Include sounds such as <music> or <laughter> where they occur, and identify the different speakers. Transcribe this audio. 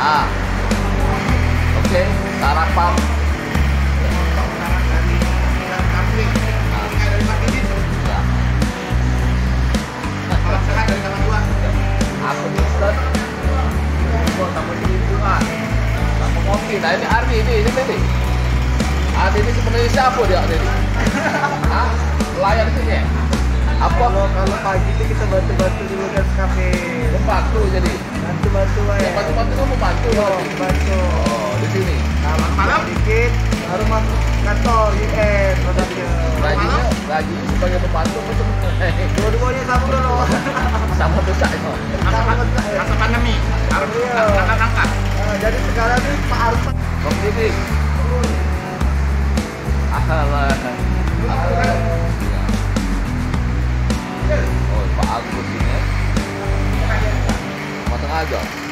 Speaker 1: Ah. Oke, sarapan. Aku Mister. Kok tamu ini bukan. Tamu kopi. Nah ini Ardi ini, ini ini. Ardi ini sebenarnya siapa dia Ardi? <laughs> Hah? Pelayan sini ya? Apa?
Speaker 2: Kalau kalau pagi itu kita bantu-bantu dulu kan kafe.
Speaker 1: Pembantu jadi.
Speaker 2: Bantu-bantu aja.
Speaker 1: Yang bantu-bantu bantu.
Speaker 2: Yo,
Speaker 1: berarti.
Speaker 2: bantu.
Speaker 1: Oh, di sini.
Speaker 2: Nah, malam dikit baru masuk kantor UN produknya.
Speaker 1: Gajinya, gajinya sebagai pembantu itu
Speaker 2: Dua-duanya sama dulu. <laughs>
Speaker 1: sama besar itu.
Speaker 2: Sama besar.
Speaker 3: Masa pandemi harus
Speaker 2: Iya.
Speaker 3: angkat-angkat.
Speaker 2: Nah, jadi sekarang ini Pak Arif
Speaker 1: Kok ini? Alah. Oh, Pak Agus ini. Matang aja.